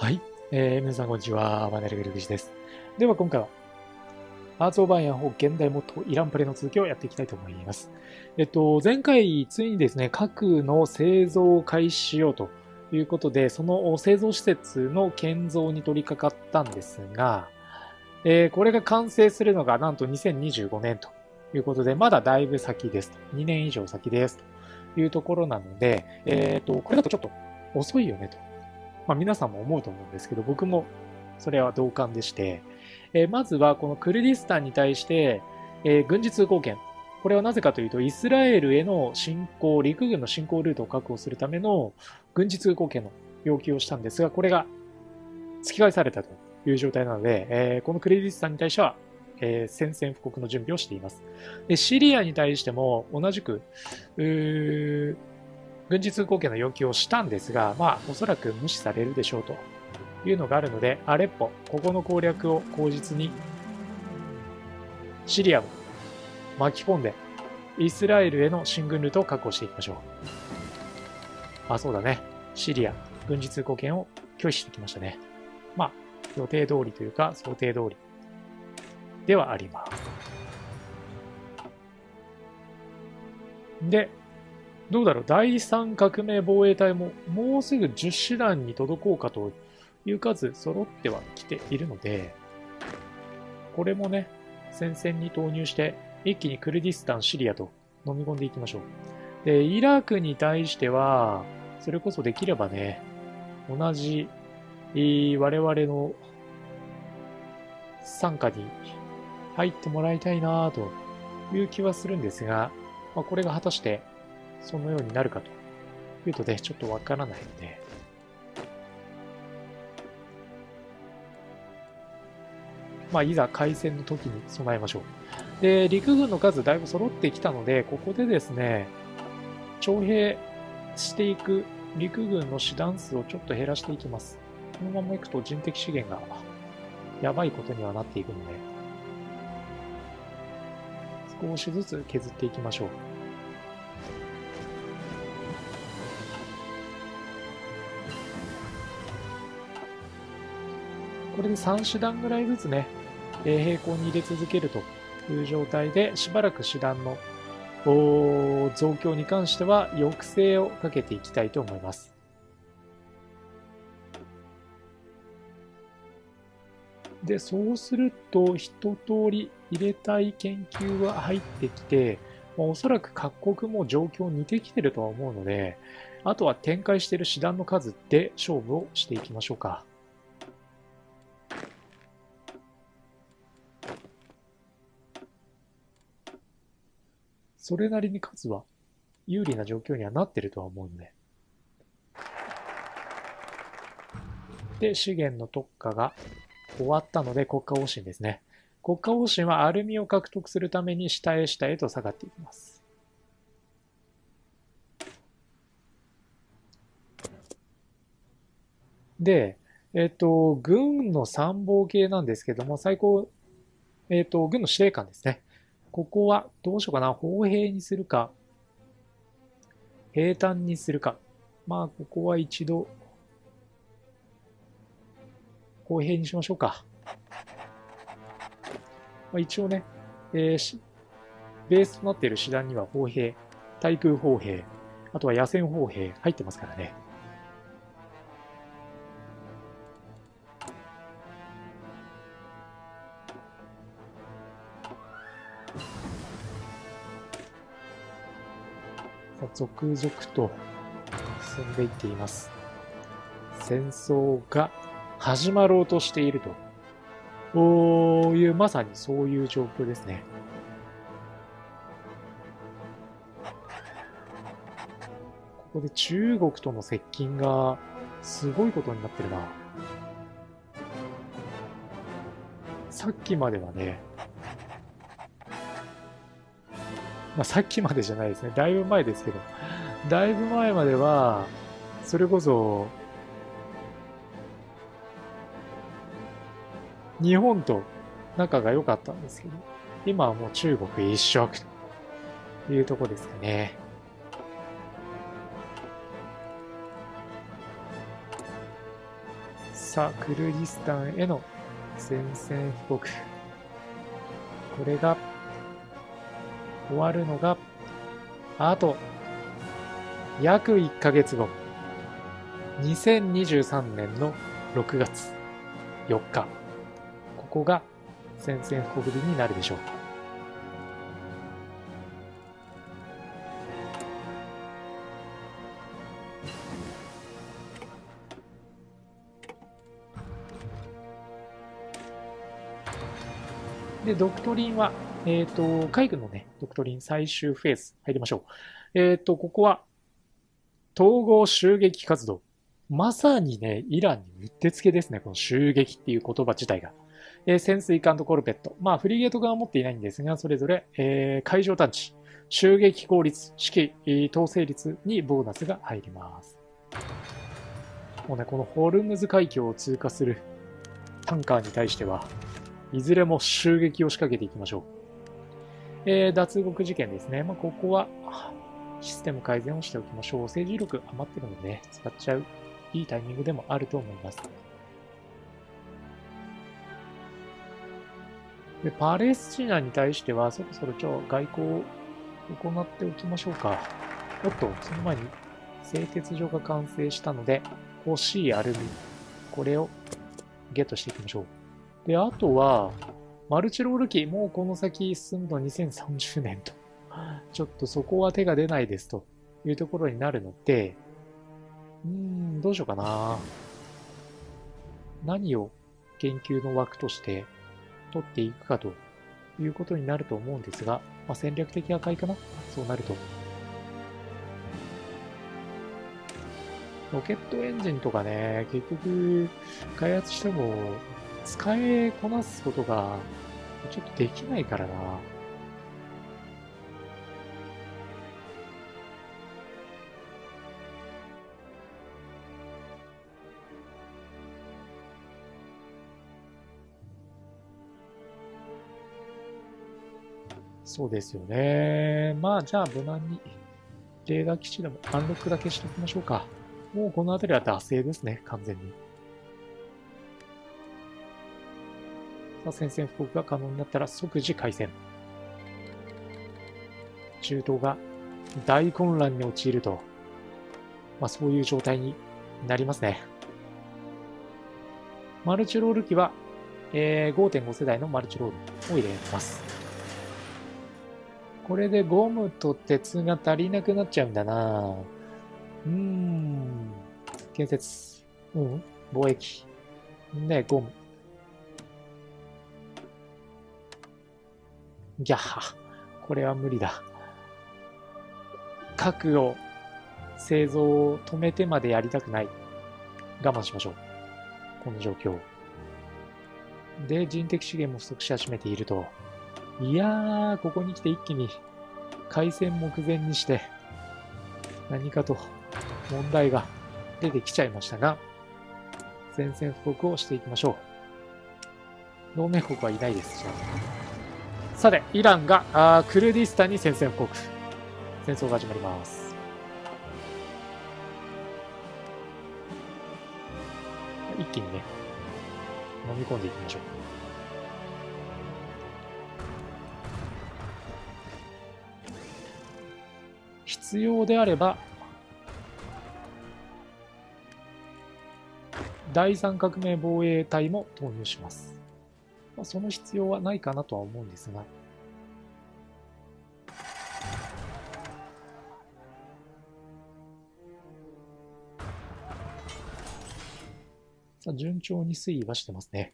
はい。えー、皆さんこんにちは。マネルグルグジです。では今回は、アーツオーバーヤン法現代モッドイランプレの続きをやっていきたいと思います。えっと、前回ついにですね、核の製造を開始しようということで、その製造施設の建造に取り掛かったんですが、えー、これが完成するのがなんと2025年ということで、まだだいぶ先ですと。2年以上先ですというところなので、えっ、と、これだとちょっと遅いよねとまあ、皆さんも思うと思うんですけど、僕もそれは同感でして、えー、まずはこのクルディスタンに対して、えー、軍事通行権。これはなぜかというと、イスラエルへの侵攻、陸軍の侵攻ルートを確保するための軍事通行権の要求をしたんですが、これが突き返されたという状態なので、えー、このクルディスタンに対しては、えー、宣戦布告の準備をしています。でシリアに対しても同じく、軍事通行権の要求をしたんですが、まあ、おそらく無視されるでしょうというのがあるので、アレッポ、ここの攻略を口実に、シリアを巻き込んで、イスラエルへの進軍ルートを確保していきましょう。あ、そうだね。シリア、軍事通行権を拒否してきましたね。まあ、予定通りというか、想定通りではあります。で、どうだろう、第三革命防衛隊ももうすぐ10師団に届こうかという数揃ってはきているので、これもね、戦線に投入して、一気にクルディスタン、シリアと飲み込んでいきましょう。で、イラクに対しては、それこそできればね、同じ、我々の参加に入ってもらいたいなという気はするんですが、まあ、これが果たしてそのようになるかというとね、ちょっとわからないので、まあ、いざ開戦の時に備えましょう。で、陸軍の数だいぶ揃ってきたので、ここでですね、徴兵していく陸軍の師団数をちょっと減らしていきます。このままいくと人的資源がやばいことにはなっていくので、少しずつ削っていきましょう。これで3師団ぐらいずつね、え並行に入れ続けるという状態で、しばらく師団の増強に関しては抑制をかけていきたいと思います。で、そうすると一通り入れたい研究は入ってきて、おそらく各国も状況似てきてるとは思うので、あとは展開している師団の数で勝負をしていきましょうか。それなりに数は有利な状況にはなってるとは思うので。で、資源の特化が終わったので国家方針ですね。国家方針はアルミを獲得するために下へ下へと下がっていきます。で、えっ、と、軍の参謀系なんですけども、最高、えっ、と、軍の司令官ですね。ここはどうしようかな。砲兵にするか、平坦にするか。まあ、ここは一度、砲兵にしましょうか。まあ、一応ね、えー、ベースとなっている師団には砲兵、対空砲兵、あとは野戦砲兵入ってますからね。続々と進んでいっています。戦争が始まろうとしていると。こういう、まさにそういう状況ですね。ここで中国との接近がすごいことになってるな。さっきまではね、まあ、さっきまでじゃないですね。だいぶ前ですけど。だいぶ前までは、それこそ、日本と仲が良かったんですけど、今はもう中国一色というとこですかね。さあ、クルディスタンへの宣戦布告。これが終わるのが、あと、約1ヶ月後。2023年の6月4日。ここが宣戦布告日になるでしょう。で、ドクトリンは、えっ、ー、と、海軍のね、ドクトリン最終フェーズ入りましょう。えっ、ー、と、ここは、統合襲撃活動。まさにね、イランにうってつけですね、この襲撃っていう言葉自体が。えー、潜水艦とコルペット。まあ、フリゲート側は持っていないんですが、それぞれ、えー、海上探知、襲撃効率、指揮、統制率にボーナスが入ります。もうね、このホルムズ海峡を通過するタンカーに対しては、いずれも襲撃を仕掛けていきましょう。えー、脱獄事件ですね。まあ、ここは、システム改善をしておきましょう。政治力余ってるので、ね、使っちゃういいタイミングでもあると思います。で、パレスチナに対しては、そろそろ超外交を行っておきましょうか。おっと、その前に製鉄所が完成したので、欲しいアルミ、これをゲットしていきましょう。で、あとは、マルチロール機、もうこの先進むの2030年と、ちょっとそこは手が出ないですというところになるので、うーん、どうしようかな。何を研究の枠として取っていくかということになると思うんですが、まあ、戦略的破壊かなそうなると。ロケットエンジンとかね、結局開発しても使いこなすことがちょっとできないからな。そうですよね。まあ、じゃあ無難に、レーダー基地でもアンロックだけしておきましょうか。もうこの辺りは惰性ですね、完全に。さあ、宣戦布告が可能になったら即時開戦。中東が大混乱に陥ると、まあそういう状態になりますね。マルチロール機は、えー、5.5世代のマルチロールを入れます。これでゴムと鉄が足りなくなっちゃうんだなうーん。建設。うん。貿易。ねゴム。ギャッハ。これは無理だ。核を製造を止めてまでやりたくない。我慢しましょう。この状況。で、人的資源も不足し始めていると。いやー、ここに来て一気に開戦目前にして、何かと問題が出てきちゃいましたが、宣戦布告をしていきましょう。同盟国はいないです。じゃあさて、イランがあクルディスタンに宣戦布告。戦争が始まります。一気にね、飲み込んでいきましょう。必要であれば、第三革命防衛隊も投入します。まあ、その必要はないかなとは思うんですが。さあ、順調に推移はしてますね。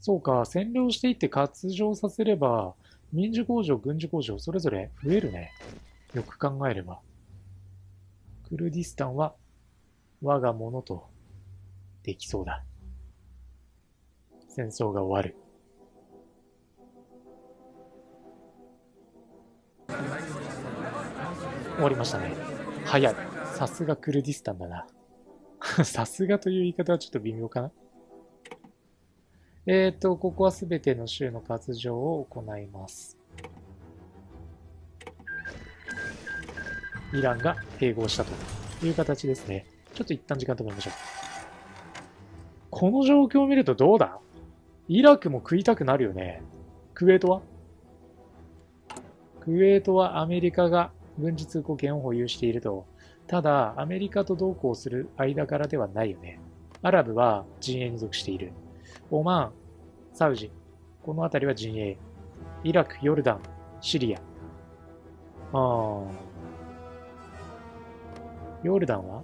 そうか、占領していって活情させれば、民事工場、軍事工場、それぞれ増えるね。よく考えれば。クルディスタンは我がものとできそうだ。戦争が終わる。終わりましたね。早い。さすがクルディスタンだな。さすがという言い方はちょっと微妙かな。えっ、ー、と、ここはすべての州の活情を行います。イランが併合したと。いう形ですね。ちょっと一旦時間止めましょう。この状況を見るとどうだ？イラクも食いたくなるよね。クウェートは？クウェートはアメリカが軍事通行権を保有していると。ただ、アメリカと同行する間柄ではないよね。アラブは陣営に属している。オマーン、サウジ、この辺りは陣営。イラク、ヨルダン、シリア。ああ。ヨルダンは？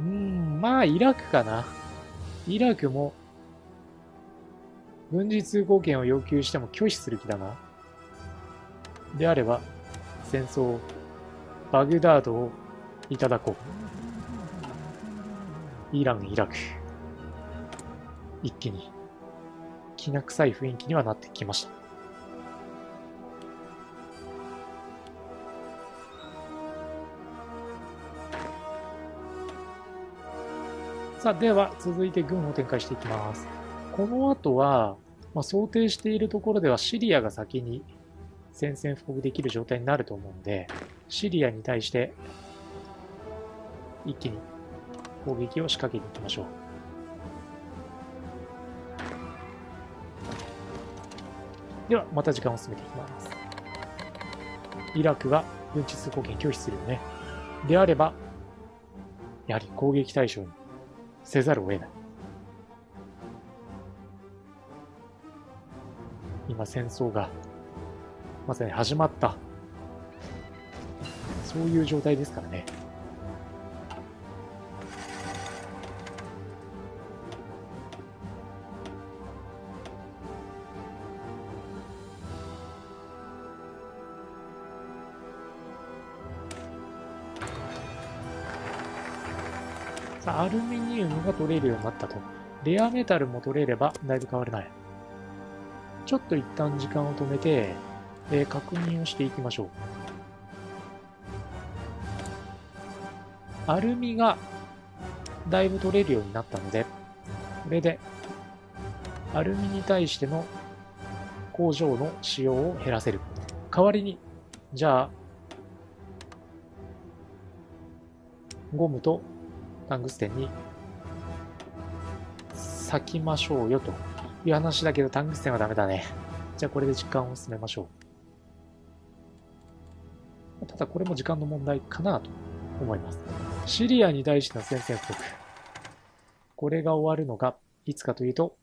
うん、まあ、イラクかな。イラクも、軍事通行権を要求しても拒否する気だな。であれば、戦争、バグダードをいただこう。イラン、イラク。一気に、きな臭い雰囲気にはなってきました。さあ、では続いて軍を展開していきます。この後は、まあ、想定しているところではシリアが先に宣戦布告できる状態になると思うんで、シリアに対して一気に攻撃を仕掛けていきましょう。では、また時間を進めていきます。イラクが軍事通行権拒否するよね。であれば、やはり攻撃対象にせざるを得ない。今戦争がまさに始まった。そういう状態ですからね。アルミニウムが取れるようになったと。レアメタルも取れればだいぶ変わらない。ちょっと一旦時間を止めて、えー、確認をしていきましょう。アルミがだいぶ取れるようになったので、これでアルミに対しての工場の使用を減らせる。代わりに、じゃあ、ゴムとタングステンに咲きましょうよという話だけど、タングステンはダメだね。じゃあこれで時間を進めましょう。ただこれも時間の問題かなと思います。シリアに対しての宣戦布告。これが終わるのがいつかというと、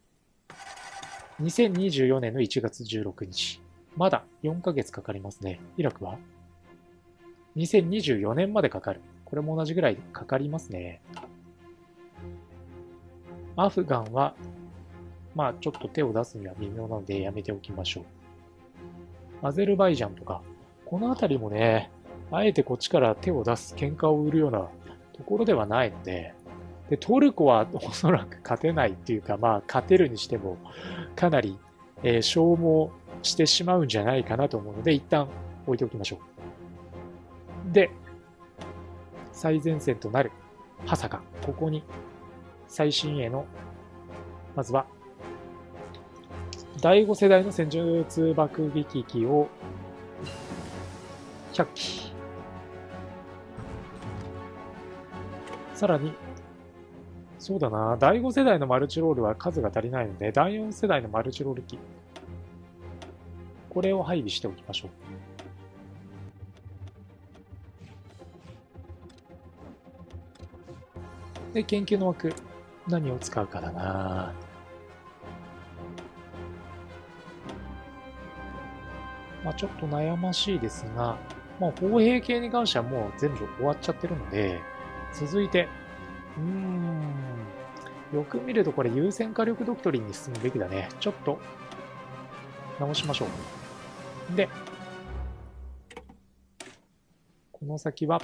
2024年の1月16日。まだ4ヶ月かかりますね。イラクは ?2024 年までかかる。これも同じぐらいかかりますね。アフガンは、まあちょっと手を出すには微妙なのでやめておきましょう。アゼルバイジャンとか、この辺りもね、あえてこっちから手を出す喧嘩を売るようなところではないので、で、トルコは おそらく勝てないっていうか、まあ勝てるにしてもかなり、えー、消耗してしまうんじゃないかなと思うので、一旦置いておきましょう。で、最前線となるハサカ。ここに最新鋭の、まずは、第5世代の戦術爆撃機を100機。さらに、そうだな、第5世代のマルチロールは数が足りないので、第4世代のマルチロール機。これを配備しておきましょう。で、研究の枠、何を使うかだなまあちょっと悩ましいですが、まあ砲兵系に関してはもう全部終わっちゃってるので、続いて、うーん、よく見るとこれ優先火力ドクトリンに進むべきだね。ちょっと、直しましょう。で、この先は、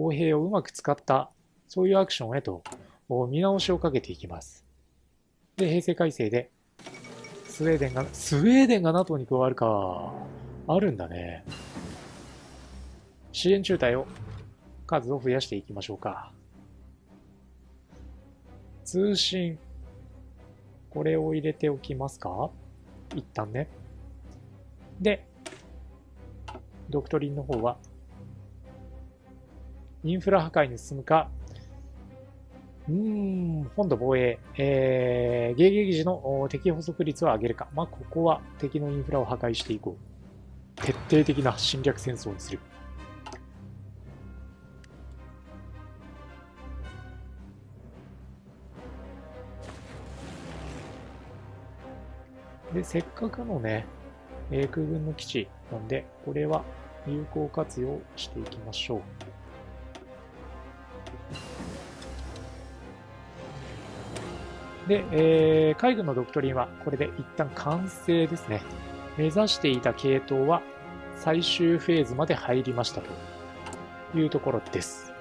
砲兵をうまく使った、そういうアクションへと見直しをかけていきます。で、平成改正で、スウェーデンが、スウェーデンが NATO に加わるか。あるんだね。支援中隊を、数を増やしていきましょうか。通信。これを入れておきますか？一旦ね。で、ドクトリンの方は、インフラ破壊に進むか、うん、本土防衛、えー、迎撃時の敵捕捉率を上げるか。まあ、ここは敵のインフラを破壊していこう。徹底的な侵略戦争にする。で、せっかくのね、空軍の基地なんで、これは有効活用していきましょう。で、えー、海軍のドクトリンはこれで一旦完成ですね。目指していた系統は最終フェーズまで入りましたというところです。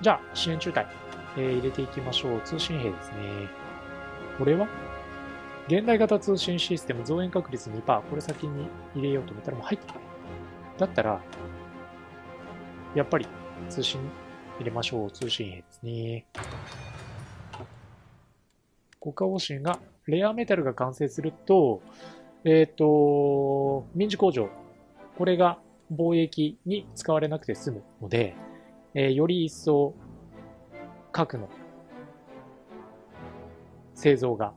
じゃあ、支援中隊、えー、入れていきましょう。通信兵ですね。これは？現代型通信システム増援確率2%。これ先に入れようと思ったらもう入ってる。だったら、やっぱり通信入れましょう。通信兵ですね。国家方針が、レアメタルが完成すると、えっ、ー、と、民事工場、これが貿易に使われなくて済むので、えー、より一層核の製造が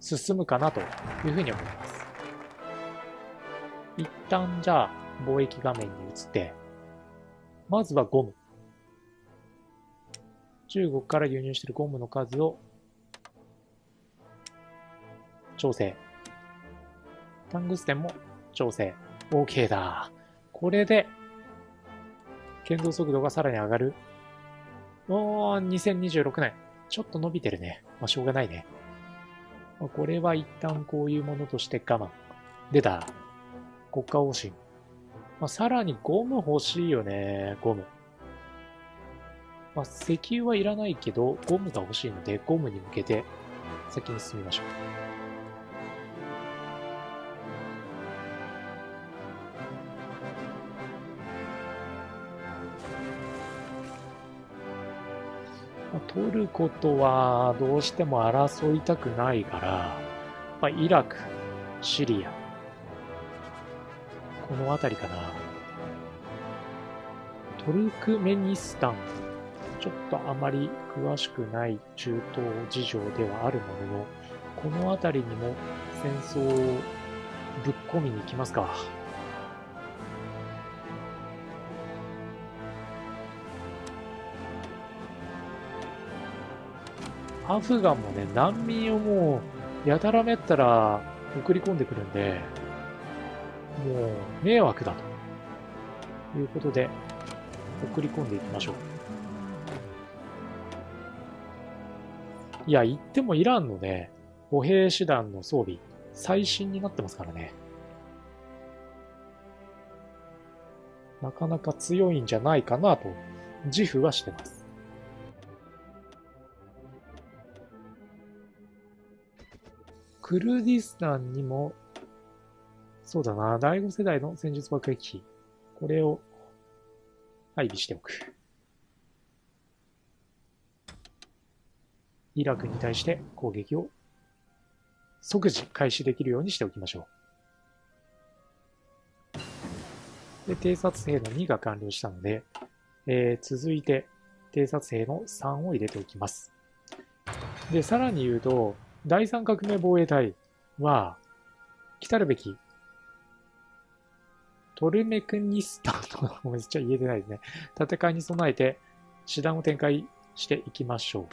進むかなというふうに思います。一旦じゃあ貿易画面に移って、まずはゴム。中国から輸入しているゴムの数を調整。タングステンも調整。OK だ。これで、建造速度がさらに上がる。おー、2026年。ちょっと伸びてるね。まあ、しょうがないね。まあ、これは一旦こういうものとして我慢。出た。国家方針。まあ、さらにゴム欲しいよね。ゴム。まあ、石油はいらないけど、ゴムが欲しいので、ゴムに向けて先に進みましょう。取ることはどうしても争いたくないから、まあ、イラク、シリア、この辺りかな。トルクメニスタン、ちょっとあまり詳しくない中東事情ではあるものの、この辺りにも戦争をぶっ込みに行きますか。アフガンもね、難民をもう、やたらめったら送り込んでくるんで、もう、迷惑だということで、送り込んでいきましょう。いや、言ってもイランのね、歩兵師団の装備、最新になってますからね。なかなか強いんじゃないかなと、自負はしてます。クルディスタンにも、そうだな、第5世代の戦術爆撃機。これを配備しておく。イラクに対して攻撃を即時開始できるようにしておきましょう。で、偵察兵の2が完了したので、えー、続いて偵察兵の3を入れておきます。で、さらに言うと、第三革命防衛隊は、来たるべき、トルメクニスタンと、めっちゃ言えてないですね。戦いに備えて、師団を展開していきましょう。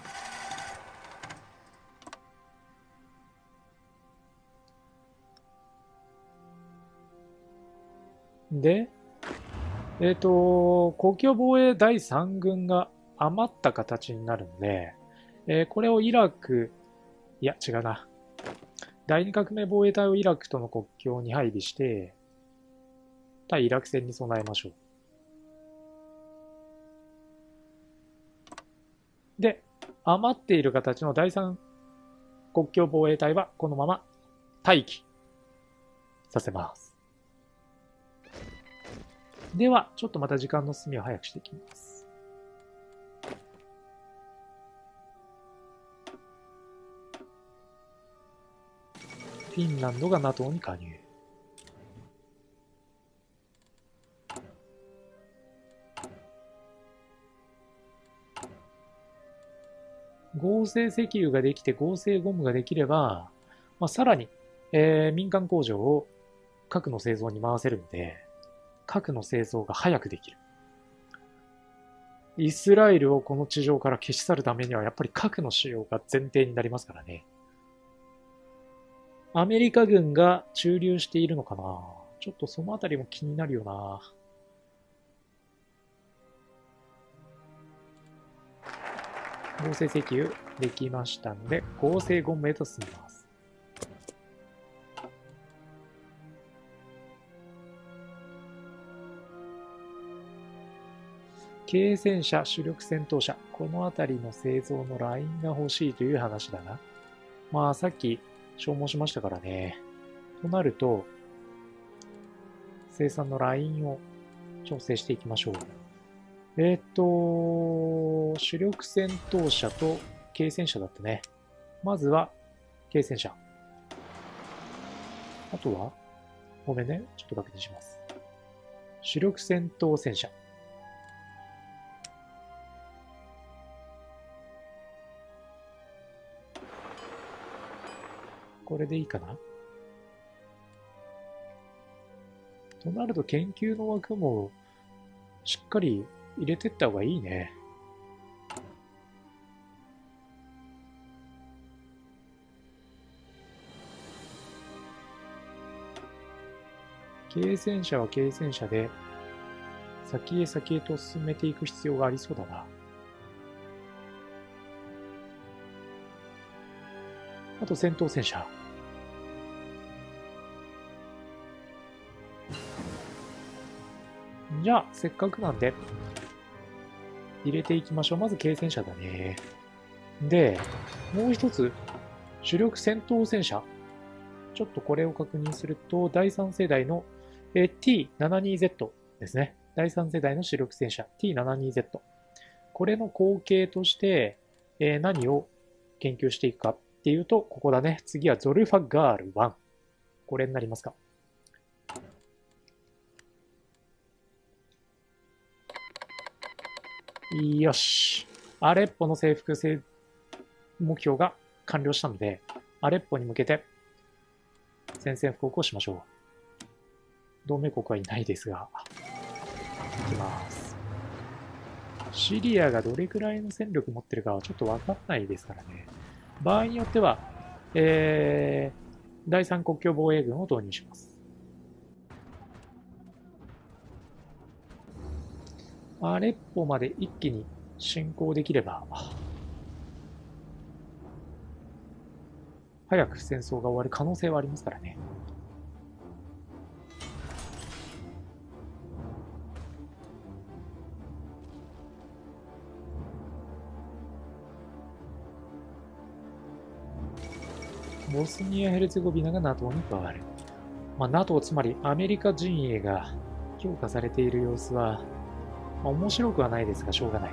で、えっ、ー、と、国境防衛第3軍が余った形になるので、えー、これをイラク、いや、違うな。第二革命防衛隊をイラクとの国境に配備して、対イラク戦に備えましょう。で、余っている形の第三国境防衛隊はこのまま待機させます。では、ちょっとまた時間の進みを早くしていきます。フィンランドが NATO に加入。合成石油ができて合成ゴムができれば、まあ、さらに、えー、民間工場を核の製造に回せるので、核の製造が早くできる。イスラエルをこの地上から消し去るためにはやっぱり核の使用が前提になりますからね。アメリカ軍が駐留しているのかな？ちょっとそのあたりも気になるよな。合成石油できましたので、合成ゴムへと進みます。軽戦車、主力戦闘車、この辺りの製造のラインが欲しいという話だな。まあ、さっき消耗しましたからね。となると、生産のラインを調整していきましょう。えっ、と、主力戦闘車と軽戦車だったね。まずは、軽戦車。あとは、ごめんね。ちょっと確認します。主力戦闘戦車。これでいいかな？となると研究の枠もしっかり入れてった方がいいね。軽戦車は軽戦車で、先へ先へと進めていく必要がありそうだな。あと戦闘戦車。じゃあ、せっかくなんで、入れていきましょう。まず軽戦車だね。で、もう一つ、主力戦闘戦車。ちょっとこれを確認すると、第3世代の T72Z ですね。第3世代の主力戦車 T72Z。これの後継として、え何を研究していくかっていうと、ここだね。次はゾルファガール1。これになりますか。よし。アレッポの征服性目標が完了したので、アレッポに向けて宣戦布告をしましょう。同盟国はいないですが、いきます。シリアがどれくらいの戦力持ってるかはちょっとわかんないですからね。場合によっては、えー、第三国境防衛軍を導入します。アレッポまで一気に進行できれば、早く戦争が終わる可能性はありますからね。ボスニア・ヘルツェゴビナが NATO に加わる。まあ、NATO、つまりアメリカ陣営が強化されている様子は、面白くはないですが、しょうがない。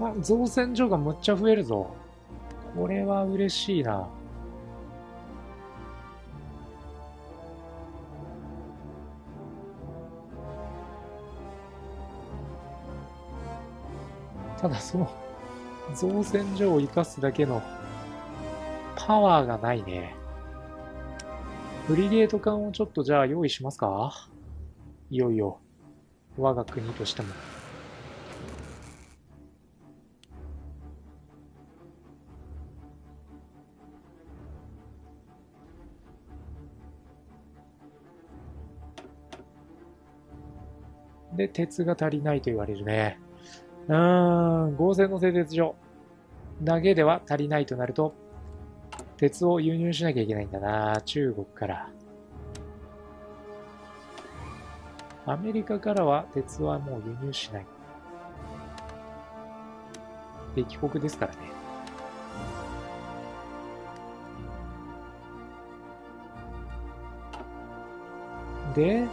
あ、造船所がむっちゃ増えるぞ。これは嬉しいな。ただその造船所を生かすだけのパワーがないね。フリゲート艦をちょっとじゃあ用意しますか？いよいよ。我が国としても。で、鉄が足りないと言われるね。うーん、合成の製鉄所だけでは足りないとなると、鉄を輸入しなきゃいけないんだな、中国から。アメリカからは鉄はもう輸入しない。敵国ですからね。で、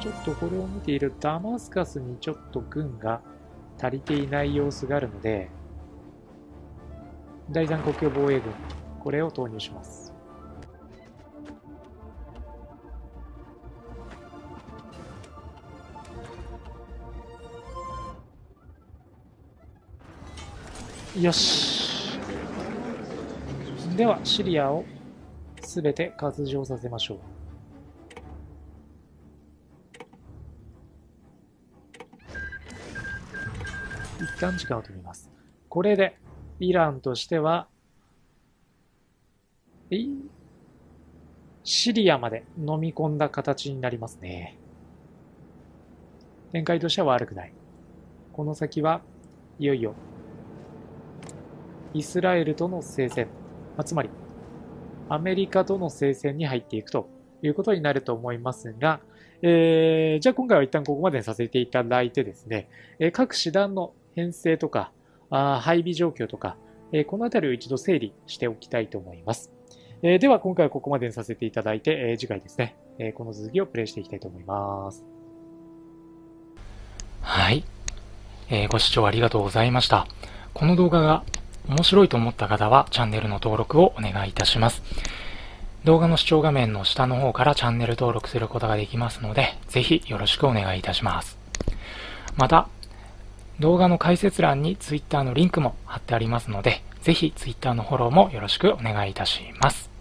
ちょっとこれを見ているダマスカスにちょっと軍が足りていない様子があるので、第三国境防衛軍、これを投入します。よし。では、シリアをすべて割譲させましょう。旦時間を止めます。これで、イランとしては、えシリアまで飲み込んだ形になりますね。展開としては悪くない。この先はいよいよイスラエルとの聖戦、ま、つまりアメリカとの聖戦に入っていくということになると思いますが、えー、じゃあ今回は一旦ここまでにさせていただいてですね、え、各師団の編成とか、あ配備状況とか、え、このあたりを一度整理しておきたいと思います。え、では今回はここまでにさせていただいて、え、次回ですね、え、この続きをプレイしていきたいと思います。はい。えー、ご視聴ありがとうございました。この動画が面白いと思った方はチャンネルの登録をお願いいたします。動画の視聴画面の下の方からチャンネル登録することができますので、ぜひよろしくお願いいたします。また、動画の解説欄に Twitter のリンクも貼ってありますので、ぜひ Twitter のフォローもよろしくお願いいたします。